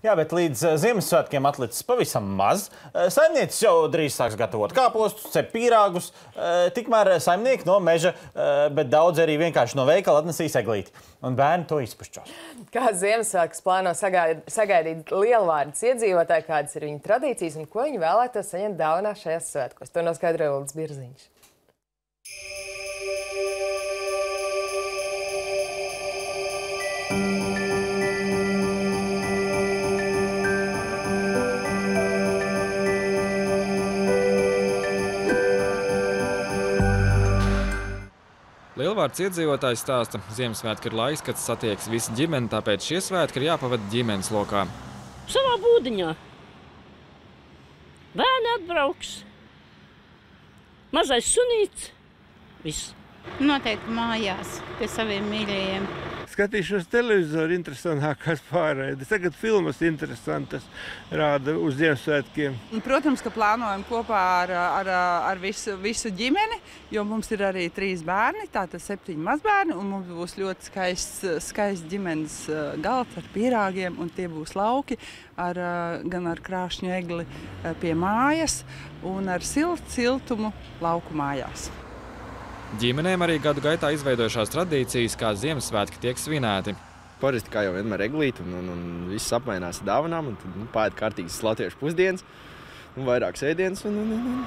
Jā, bet līdz eh, Ziemassvētkiem atlicis pavisam maz. Eh, Saimnieks jau drīz sāks gatavot kāpostus, cep pīrāgus. Eh, Tikmēr saimnieki no meža, bet daudz arī vienkārši no veikala atnesīs eglīti. Un bērni to izpušķos. Kā Ziemassvētkus plāno sagaid- sagaidīt lielvārdas iedzīvotāji, kādas ir viņu tradīcijas un ko viņi vēlētos saņemt dāvanā šajās svētkos? To noskaidroja Ulrichs Birziņš. Lielvārds iedzīvotājs stāsta, Ziemassvētki ir laiks, kad satiekas visa ģimene, tāpēc šie svētki ir jāpavada ģimenes lokā. savā būdiņā. Bērni atbrauks, mazais sunīts, viss. Noteikti mājās pie saviem mīļajiem. Skatīšos televizoru, interesantākās pārraides. Tagad filmas interesantas rāda uz Ziemassvētkiem. Protams, ka plānojam kopā ar, ar, ar visu, visu ģimeni, jo mums ir arī trīs bērni, tātad septiņi mazbērni. un Mums būs ļoti skaists, skaists ģimenes eh, galds ar pierāgiem, un tie būs lauki ar, eh, gan ar krāšņu egli eh, pie mājas, un ar siltu siltumu lauku mājās. Ģimenēm arī gadu gaitā izveidojušās tradīcijas, kā Ziemassvētki tiek svinēti. Parasti kā jau vienmēr eglīti, un, un, un viss apmainās ar dāvanām, un tad nu, pāēd kārtīgas latviešu pusdienas, un vairākas ēdienas, un, un, un, un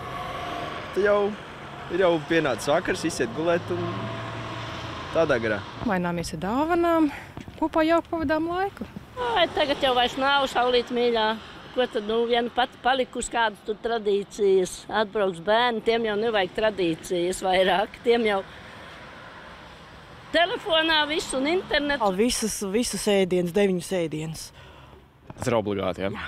tad jau ir jau pienācis vakars, izsiet gulēt, un tādā garā. Maināmies ar dāvanām, kopā jauki pavadām laiku. Ai, tagad jau vairs nav saulīt mīļā. Ko tad nu viena pati palikusi kādas tur tradīcijas? Atbrauks bērni, tiem jau nevajag tradīcijas vairāk. Tiem jau telefonā viss un internetā. Visus, visus ēdienus, deviņus ēdienus. Tas ir obligāti. Ja?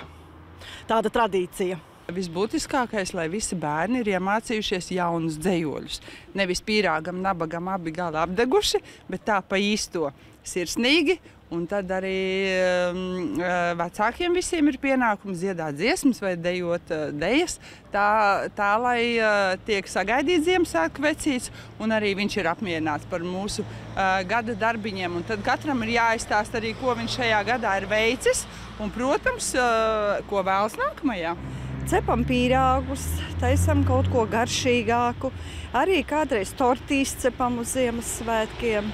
Tāda tradīcija. Visbūtiskākais, lai visi bērni ir iemācījušies jaunus dzējoļus. Nevis pīrāgam, nabagam, abi gali apdeguši, bet tā pa īsto sirsnīgi. Un tad arī um, vecākiem visiem ir pienākums dziedāt dziesmas vai dejot uh, dejas, tā, tā lai uh, tiek sagaidīts Ziemassvētku vecīts, un arī viņš ir apmierināts par mūsu uh, gada darbiņiem. Un tad katram ir jāizstāsta arī, ko viņš šajā gadā ir veicis, un, protams, uh, ko vēlas nākamajā. Cepam pīrāgus, taisam kaut ko garšīgāku. Arī kādreiz tortīs cepam uz Ziemassvētkiem.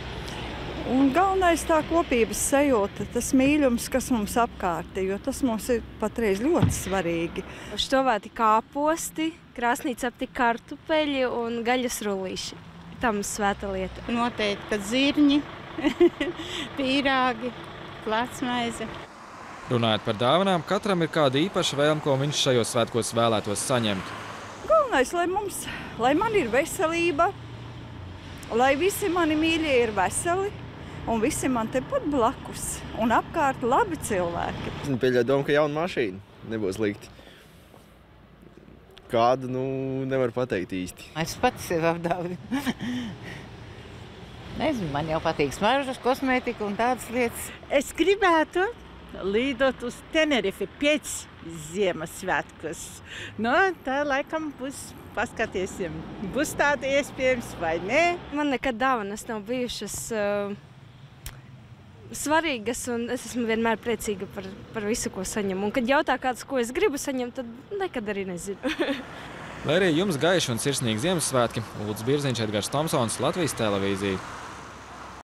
Un galvenais tā kopības sajūta, tas mīlums, kas mums apkārt ir, jo tas mums ir patreiz ļoti svarīgi. Štovēti kāposti, krāsnī cepti kartupeļi un gaļas rullīši. Tā mums svēta lieta. Noteikti, ka zirņi, pīrāgi, plātsmaize. Runājot par dāvanām, katram ir kāda īpaša vēlme, ko viņš šajos svētkos vēlētos saņemt. Galvenais, lai mums, lai man ir veselība, lai visi mani mīļie ir veseli, un visi man tepat blakus, un apkārt labi cilvēki. Es pieļauju domu, ka jauna mašīna nebūs slikti. Kādu, nu, nevar pateikt īsti. Es pats sev apdāvinu. Nezinu, man jau patīk smaržas, kosmētika un tādas lietas. Es gribētu lidot uz Tenerife pēc Ziemassvētkos. Nu, tā laikam būs, paskatīsim, būs tāda iespējams vai nē. Man nekad dāvanas nav bijušas uh, svarīgas, un es esmu vienmēr priecīga par, par visu, ko saņemu. Un, kad jautā kāds, ko es gribu saņemt, tad nekad arī nezinu. Lai arī jums gaiši un sirsnīgi Ziemassvētki, Lūdzu Birziņš, Edgars Tomsons, Latvijas televīzija.